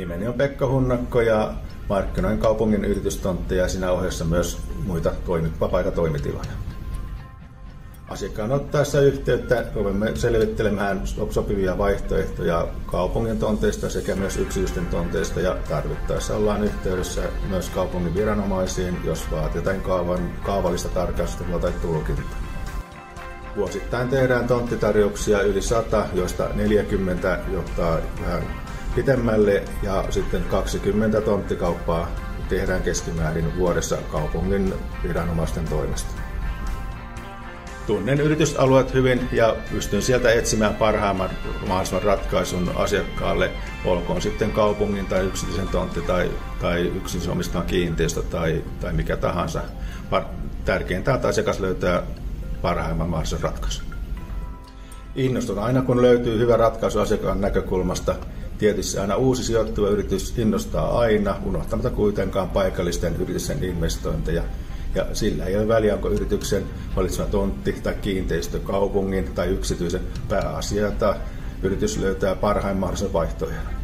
Nimeni on Pekka Hunnakko ja markkinoin kaupungin yritystontteja ja siinä ohjassa myös muita toimi, vapaita toimitiloja. Asiakkaan ottaessa yhteyttä olemme selvittelemään sopivia vaihtoehtoja kaupungin tonteista sekä myös yksityisten tonteista ja tarvittaessa ollaan yhteydessä myös kaupungin viranomaisiin, jos vaatitaan kaavan, kaavallista tarkastelua tai tulkintaa. Vuosittain tehdään tonttitarjouksia yli 100, joista 40 johtaa vähän pitemmälle ja sitten 20 tonttikauppaa tehdään keskimäärin vuodessa kaupungin viranomaisten toimesta. Tunnen yritysalueet hyvin ja pystyn sieltä etsimään parhaimman mahdollisimman ratkaisun asiakkaalle, olkoon sitten kaupungin tai yksityisen tontti tai, tai yksin omistavan kiinteistö tai, tai mikä tahansa. Tärkeintä on, että asiakas löytää parhaimman mahdollisen ratkaisun. Innostun aina, kun löytyy hyvä ratkaisu asiakkaan näkökulmasta. Tietysti aina uusi sijoittuva yritys innostaa aina, unohtamatta kuitenkaan paikallisten yritysten investointeja. Ja sillä ei ole väliä, onko yrityksen valitsema tontti tai kiinteistö kaupungin tai yksityisen pääasia, että yritys löytää parhaimman mahdollisen vaihtoehdon.